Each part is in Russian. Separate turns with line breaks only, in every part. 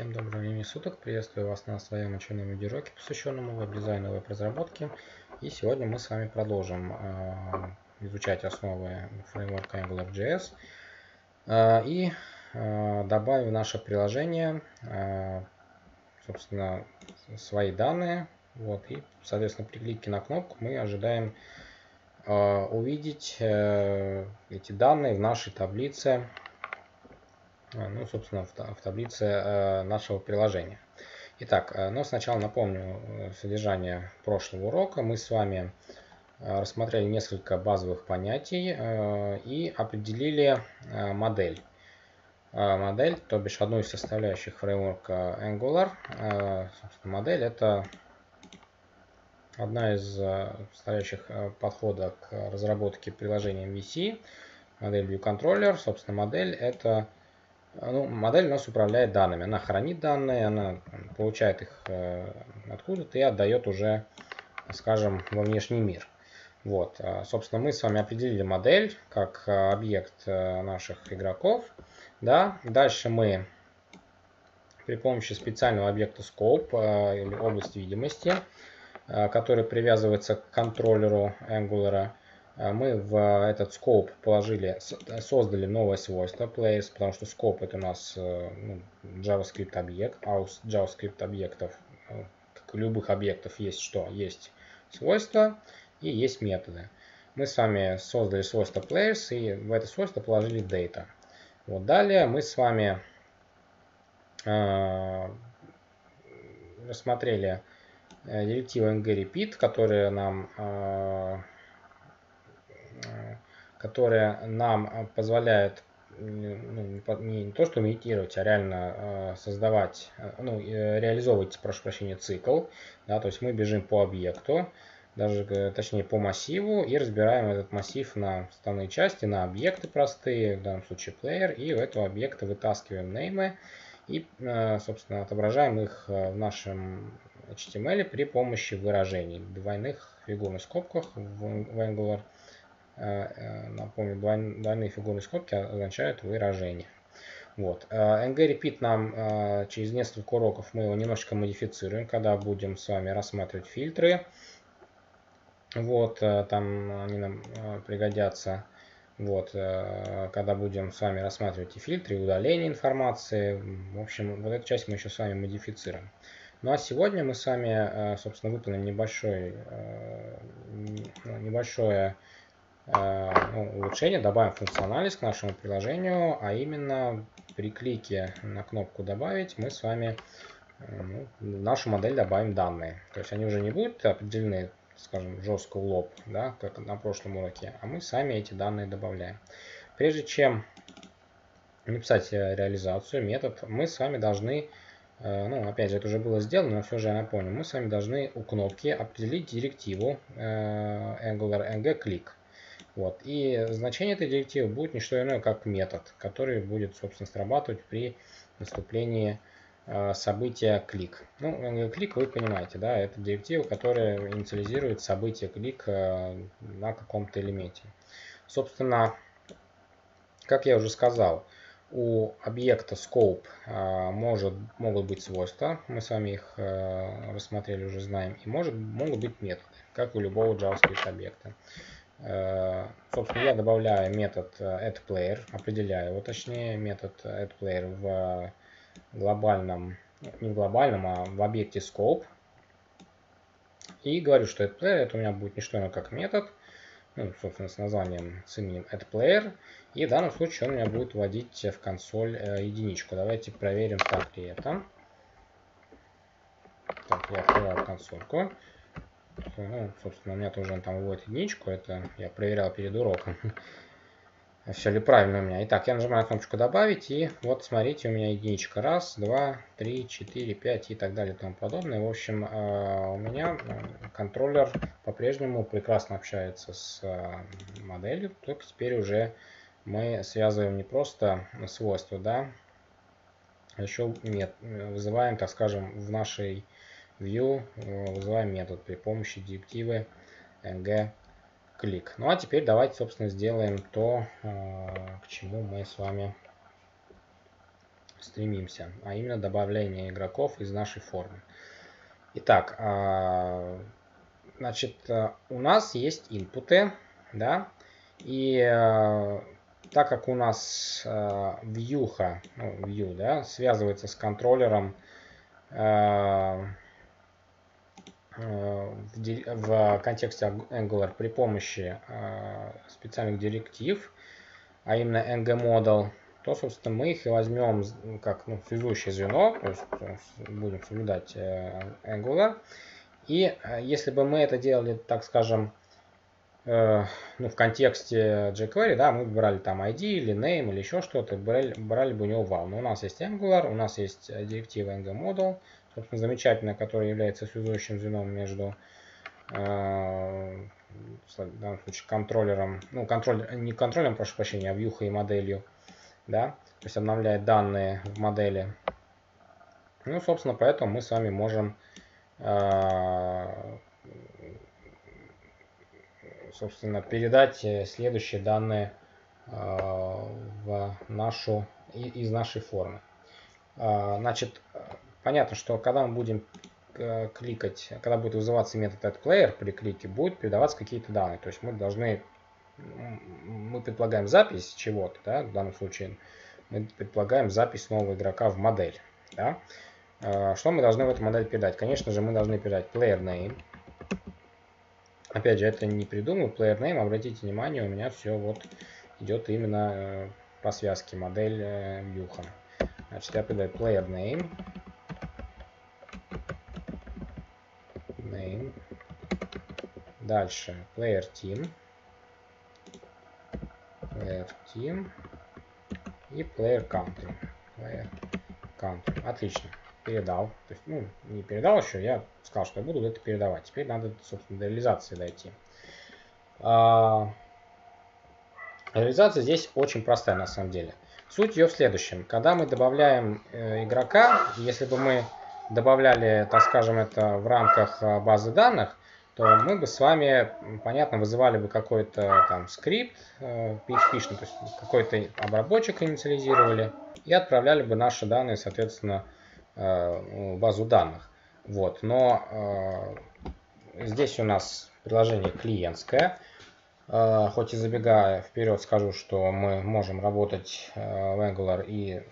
Всем доброго времени суток. Приветствую вас на своем очередном видеоуроке, посвященному веб-дизайну и веб-разработке. И сегодня мы с вами продолжим э, изучать основы фреймворка AngularJS. Э, и э, добавим в наше приложение, э, собственно, свои данные. Вот, и, соответственно, при клике на кнопку мы ожидаем э, увидеть э, эти данные в нашей таблице ну, собственно, в, в таблице э, нашего приложения. Итак, э, но сначала напомню э, содержание прошлого урока. Мы с вами рассмотрели несколько базовых понятий и определили модель. Модель, то бишь одну из составляющих фреймворка Angular. Собственно, модель это одна из составляющих подхода к разработке приложения MVC. Модель View Controller. Собственно, модель это а, ну, модель у нас управляет данными. Она хранит данные, она получает их э, откуда-то и отдает уже, скажем, во внешний мир. Вот, а, собственно, мы с вами определили модель как э, объект э, наших игроков. Да? Дальше мы при помощи специального объекта scope или область видимости, который привязывается к контроллеру Angular, а мы в этот scope положили, создали новое свойство place, потому что scope это у нас э, ну, JavaScript объект, а у JavaScript объектов, э, как у любых объектов, есть что? Есть свойства и есть методы. Мы с вами создали свойство players и в это свойство положили data. Вот далее мы с вами э, рассмотрели э, директиву ngRepeat, которая нам э, которая нам э, позволяет ну, не, не то что имитировать, а реально э, создавать, э, ну, реализовывать, прошу прощения, цикл. Да, то есть мы бежим по объекту, даже точнее по массиву, и разбираем этот массив на составные части, на объекты простые, в данном случае player, и в этого объекта вытаскиваем неймы и, собственно, отображаем их в нашем HTML при помощи выражений в двойных фигурных скобках в Angular Э, э, напомню, двойные фигурные скобки означают выражение. Вот. Э, ng-repeat нам через несколько уроков мы его немножечко модифицируем, когда будем с вами рассматривать фильтры. Вот, там они нам пригодятся. Вот, когда будем с вами рассматривать и фильтры, и удаление информации. В общем, вот эту часть мы еще с вами модифицируем. Ну а сегодня мы с вами, собственно, выполним небольшой, небольшое Э, ну, улучшение, добавим функциональность к нашему приложению, а именно при клике на кнопку «Добавить» мы с вами э, ну, в нашу модель добавим данные. То есть они уже не будут определены, скажем, жестко в лоб, да, как на прошлом уроке, а мы сами эти данные добавляем. Прежде чем написать э, реализацию, метод, мы с вами должны, ну, опять же, это уже было сделано, но все же я напомню, мы с вами должны у кнопки определить директиву Angular ng click. Вот. И значение этой директивы будет не что иное, как метод, который будет, собственно, срабатывать при наступлении э, события клик. Ну, клик вы понимаете, да, это директива, которая инициализирует событие клик э, на каком-то элементе. Собственно, как я уже сказал, у объекта scope э, может, могут быть свойства, мы с вами их рассмотрели, уже знаем, и может, могут быть методы, как у любого JavaScript объекта. Э, собственно, я добавляю метод э, addPlayer, определяю его, точнее, метод addPlayer в глобальном, не в глобальном, а в объекте scope. И говорю, что addPlayer это у меня будет не что иное, как метод, ну, собственно, с названием, с именем addPlayer. И в данном случае он у меня будет вводить в консоль э, единичку. Давайте проверим, так ли это. Так, я открываю консольку. Ну, собственно, у меня тоже там выводит единичку. Это я проверял перед уроком. Все ли правильно у меня. Итак, я нажимаю кнопочку «Добавить». И вот, смотрите, у меня единичка. Раз, два, три, четыре, пять и так далее и тому подобное. В общем, э, у меня э, контроллер по-прежнему прекрасно общается с э, моделью. Только теперь уже мы связываем не просто свойства, да, а еще нет, вызываем, так скажем, в нашей view э, вызываем метод при помощи директивы ng click. Ну а теперь давайте, собственно, сделаем то, э, к чему мы с вами стремимся, а именно добавление игроков из нашей формы. Итак, а, значит, у нас есть инпуты, да, и э, так как у нас э, вьюха, ну, view, да, связывается с контроллером э, в, в контексте Angular при помощи специальных директив, а именно ng-model, то, собственно, мы их и возьмем как ну, связующее звено, то есть будем соблюдать Angular. И если бы мы это делали, так скажем, Э, ну, в контексте jQuery, да, мы брали там ID или name или еще что-то, брали, брали бы у него val. Но у нас есть Angular, у нас есть э, директива ng-model, собственно, замечательная, которая является связующим звеном между э, в данном случае контроллером, ну, контроль, не контролем, прошу прощения, а вьюхой и моделью, да, то есть обновляет данные в модели. Ну, собственно, поэтому мы с вами можем собственно, передать э, следующие данные э, в нашу, из нашей формы. Значит, понятно, что когда мы будем э, кликать, когда будет вызываться метод addPlayer при клике, будет передаваться какие-то данные. То есть мы должны, мы предполагаем запись чего-то, да, в данном случае мы предполагаем запись нового игрока в модель. Да. А, что мы должны в эту модель передать? Конечно же, мы должны передать player name, Опять же, это не придумал. Player name, обратите внимание, у меня все вот идет именно э, по связке модель э, Юха. Значит, я придаю player. Name. Дальше player team. Player team. И player country. Player country. Отлично передал. То есть, ну, не передал еще, я сказал, что я буду это передавать. Теперь надо, собственно, до реализации дойти. А, реализация здесь очень простая на самом деле. Суть ее в следующем. Когда мы добавляем э, игрока, если бы мы добавляли, так скажем, это в рамках э, базы данных, то мы бы с вами, понятно, вызывали бы какой-то там скрипт э, PHP, то есть какой-то обработчик инициализировали и отправляли бы наши данные, соответственно, Э, базу данных. Вот. Но э, здесь у нас приложение клиентское. Э, хоть и забегая вперед, скажу, что мы можем работать в Angular и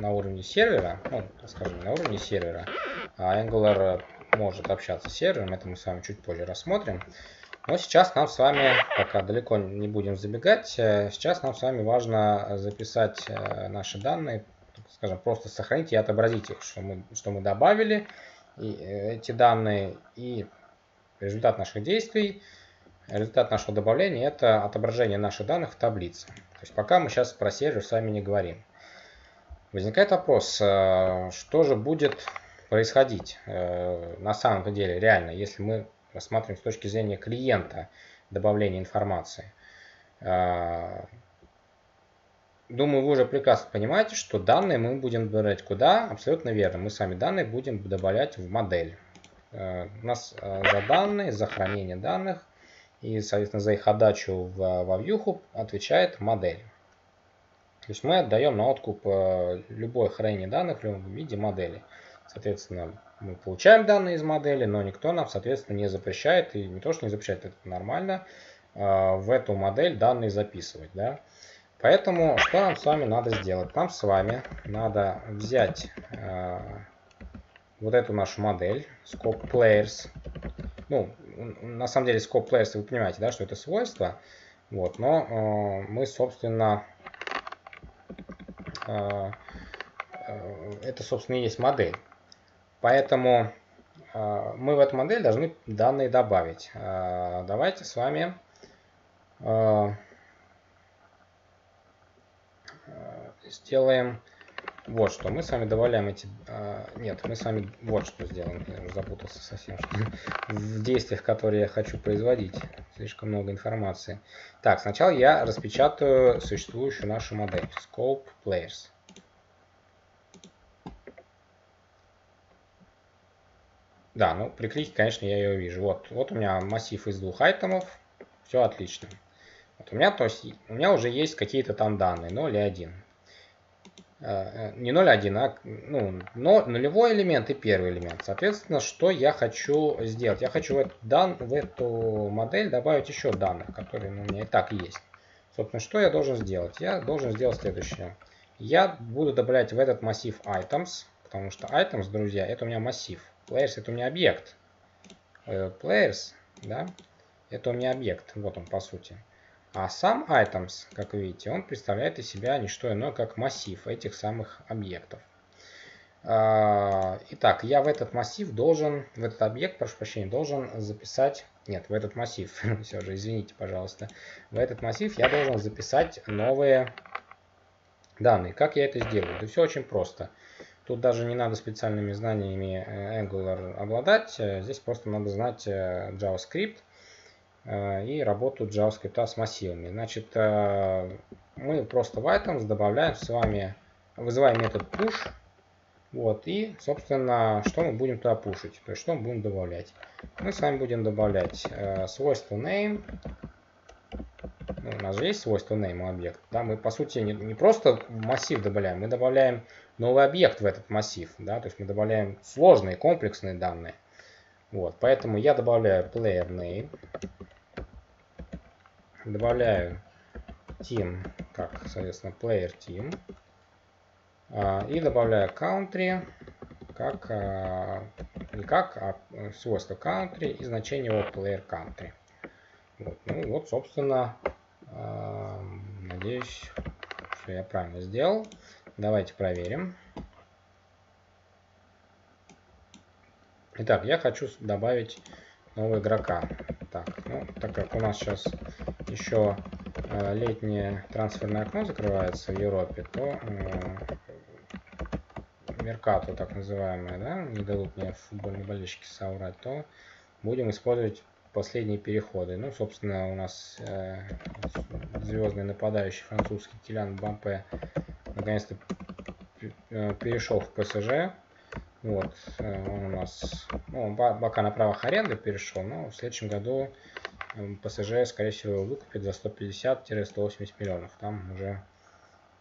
на уровне сервера, ну, скажем, на уровне сервера, а Angular может общаться с сервером, это мы с вами чуть позже рассмотрим. Но сейчас нам с вами, пока далеко не будем забегать, сейчас нам с вами важно записать наши данные скажем, просто сохраните и отобразите, что мы, что мы добавили и э, эти данные и результат наших действий. Результат нашего добавления это отображение наших данных в таблице. То есть пока мы сейчас про сервер с вами не говорим. Возникает вопрос, э, что же будет происходить э, на самом деле реально, если мы рассматриваем с точки зрения клиента добавления информации. Думаю, вы уже прекрасно понимаете, что данные мы будем добавлять куда? Абсолютно верно. Мы сами данные будем добавлять в модель. Э, у нас э, за данные, за хранение данных и, соответственно, за их отдачу в, во вьюху отвечает модель. То есть мы отдаем на откуп э, любое хранение данных в любом виде модели. Соответственно, мы получаем данные из модели, но никто нам, соответственно, не запрещает, и не то, что не запрещает, это нормально, в эту модель данные записывать. Да? Поэтому что нам с вами надо сделать? Нам с вами надо взять э, вот эту нашу модель, scope players. Ну, на самом деле scope players, вы понимаете, да, что это свойство. Вот, но э, мы, собственно, э, э, это, собственно, и есть модель. Поэтому э, мы в эту модель должны данные добавить. Э, давайте с вами... Э, сделаем вот что. Мы с вами добавляем эти... А, нет, мы с вами вот что сделаем. Я уже запутался совсем. В действиях, которые я хочу производить. Слишком много информации. Так, сначала я распечатаю существующую нашу модель. Scope Players. Да, ну при клике, конечно, я ее вижу. Вот, вот у меня массив из двух айтемов. Все отлично. Вот у меня, то есть, у меня уже есть какие-то там данные, 0 и 1. э, не 0,1, а ну, но, нулевой элемент и первый элемент. Соответственно, что я хочу сделать? Я хочу в эту, дан, в эту модель добавить еще данных, которые ну, у меня и так есть. Собственно, что я должен сделать? Я должен сделать следующее. Я буду добавлять в этот массив items, потому что items, друзья, это у меня массив. Players это у меня объект. Э, players, да, это у меня объект. Вот он по сути. А сам items, как видите, он представляет из себя не что иное, как массив этих самых объектов. А, итак, я в этот массив должен, в этот объект, прошу прощения, должен записать, нет, в этот массив, все же, извините, пожалуйста, в этот массив я должен записать новые данные. Как я это сделаю? Да все очень просто. Тут даже не надо специальными знаниями э, Angular обладать. Э, здесь просто надо знать э, JavaScript и работу JavaScript с массивами. Значит, мы просто в items добавляем с вами, вызываем метод push. Вот, и, собственно, что мы будем туда пушить? То есть, что мы будем добавлять? Мы с вами будем добавлять свойство name, ну, у нас же есть свойство name объект. Да? Мы, по сути, не, не просто массив добавляем, мы добавляем новый объект в этот массив. Да? То есть мы добавляем сложные, комплексные данные. Вот, поэтому я добавляю player name, добавляю team, как, соответственно, player team, а, и добавляю country, как, а, не как, а свойство country и значение его player country. Вот, ну вот, собственно, Надеюсь, что я правильно сделал. Давайте проверим. Итак, я хочу добавить нового игрока. Так, ну, так как у нас сейчас еще э, летнее трансферное окно закрывается в Европе, то э, Меркату, так называемое, да, не дадут мне футбольные болельщики соврать, то будем использовать последние переходы. Ну, собственно, у нас э, звездный нападающий французский Килян Бампе наконец-то э, перешел в ПСЖ. Вот, э, он у нас, ну, он пока на правах аренды перешел, но в следующем году э, ПСЖ, скорее всего, выкупит за 150-180 миллионов. Там уже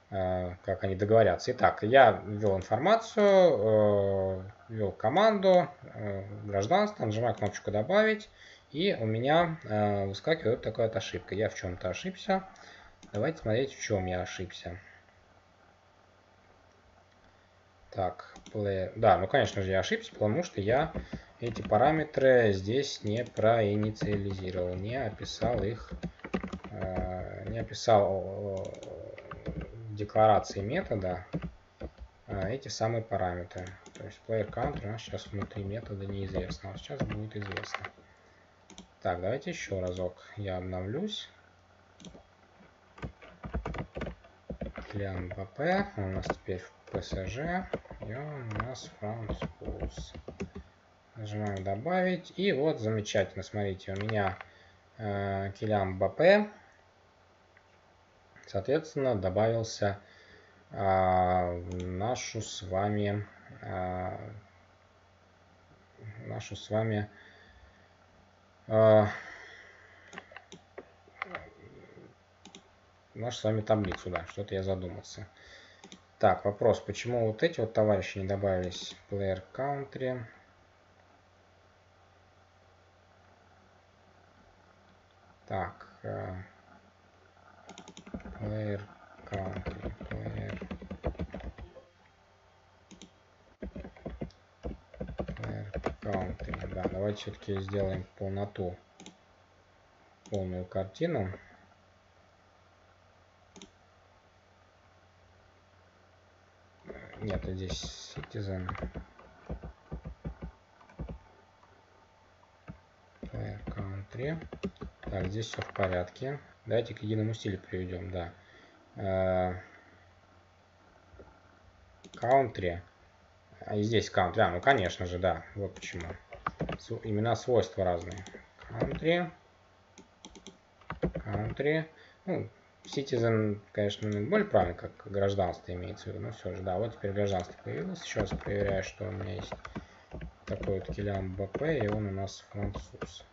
как они договорятся. Итак, я ввел информацию, ввел команду, гражданство, нажимаю кнопочку «Добавить». И у меня э, выскакивает такая вот ошибка. Я в чем-то ошибся. Давайте смотреть, в чем я ошибся. Так, player. Да, ну конечно же я ошибся, потому что я эти параметры здесь не проинициализировал, не описал их, э, не описал в декларации метода э, эти самые параметры. То есть player count у нас сейчас внутри метода неизвестно, а сейчас будет известно. Так, давайте еще разок. Я обновлюсь. Клиан БП. У нас теперь в ПСЖ. И он у нас француз. Нажимаем добавить. И вот замечательно. Смотрите, у меня э, Килиан БП. Соответственно, добавился э, нашу с вами э, нашу с вами нашу с вами таблицу, да, что-то я задумался. Так, вопрос, почему вот эти вот товарищи не добавились? Player Country. Так, э, Player Country, Player Country. Да, давайте все-таки сделаем полноту, полную картину. Нет, здесь Citizen. Player Country. Так, здесь все в порядке. Давайте к единому стилю приведем, да. Э, country. А и здесь country. А, ну конечно же, да. Вот почему. Имена свойства разные. Country. Country. Ну, Citizen, конечно, более правильно, как гражданство имеется в виду. Но все же, да, вот теперь гражданство появилось. Раз проверяю, что у меня есть такой вот Килиан БП, и он у нас француз.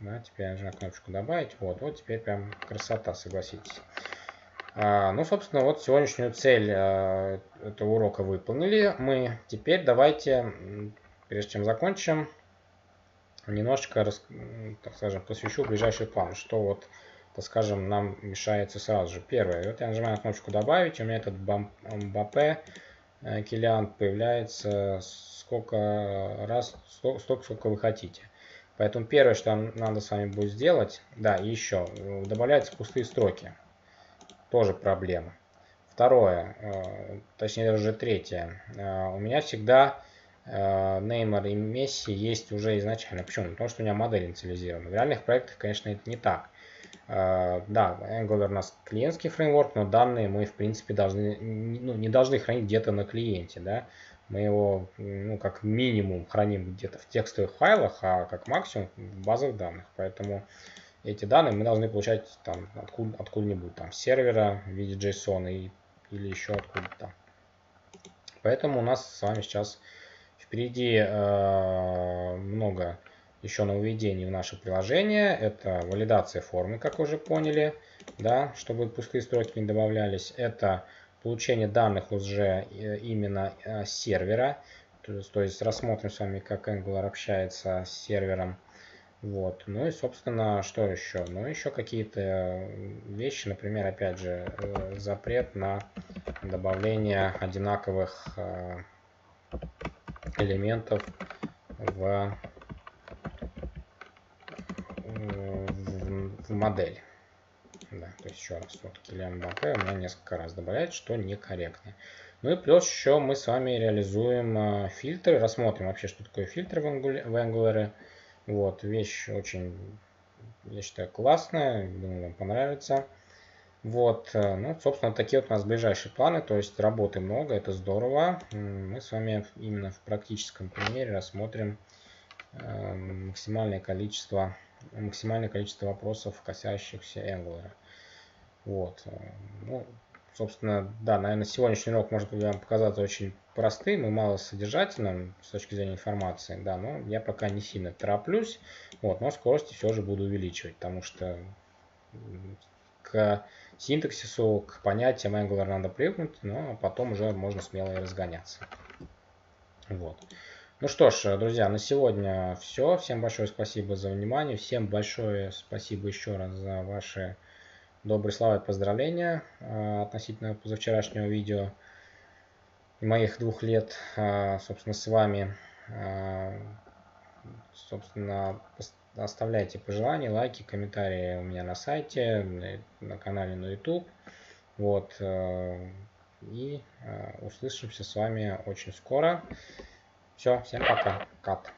Да, теперь я нажимаю кнопочку добавить. Вот, вот теперь прям красота, согласитесь. А, ну, собственно, вот сегодняшнюю цель а, этого урока выполнили. Мы теперь давайте, прежде чем закончим, немножечко, так скажем, посвящу ближайший план, что вот, так скажем, нам мешается сразу же. Первое, вот я нажимаю на кнопочку «Добавить», у меня этот Мбаппе, э, Килиан появляется сколько раз, столько, сколько вы хотите. Поэтому первое, что надо с вами будет сделать, да, еще, добавляются пустые строки. Тоже проблема. Второе, э, точнее даже третье. Э, у меня всегда Неймар и Месси есть уже изначально. Почему? Потому что у меня модель инициализирована. В реальных проектах, конечно, это не так. Да, Angular у нас клиентский фреймворк, но данные мы, в принципе, должны, ну, не должны хранить где-то на клиенте. Да? Мы его, ну, как минимум, храним где-то в текстовых файлах, а как максимум в базах данных. Поэтому эти данные мы должны получать там откуда, откуда-нибудь, там, с сервера в виде JSON и, или еще откуда-то. Поэтому у нас с вами сейчас впереди э, много еще нововведений в наше приложение. Это валидация формы, как уже поняли, да, чтобы пустые строки не добавлялись. Это получение данных уже э, именно э, с сервера. То есть, рассмотрим с вами, как Angular общается с сервером. Вот. Ну и, собственно, что еще? Ну, еще какие-то вещи, например, опять же, э, запрет на добавление одинаковых элементов в, в, в модель. Да, то есть еще раз, вот Mbappé у меня несколько раз добавляет, что некорректно. Ну и плюс еще мы с вами реализуем э, фильтры, рассмотрим вообще, что такое фильтры в Angular. Вот, вещь очень, я считаю, классная, думаю, вам понравится. Вот, э, ну, собственно, такие вот у нас ближайшие планы, то есть работы много, это здорово. Мы с вами именно в практическом примере рассмотрим э, максимальное количество, максимальное количество вопросов, касающихся Angular. Вот, э, ну, собственно, да, наверное, сегодняшний урок может вам показаться очень простым и малосодержательным с точки зрения информации, да, но я пока не сильно тороплюсь, вот, но скорости все же буду увеличивать, потому что к синтаксису, к понятиям Angular надо привыкнуть, но потом уже можно смело и разгоняться. Вот. Ну что ж, друзья, на сегодня все. Всем большое спасибо за внимание. Всем большое спасибо еще раз за ваши добрые слова и поздравления а, относительно позавчерашнего видео и моих двух лет, а, собственно, с вами. А, собственно, оставляйте пожелания, лайки, комментарии у меня на сайте, на канале на YouTube. Вот. И услышимся с вами очень скоро. Все, всем пока. Кат.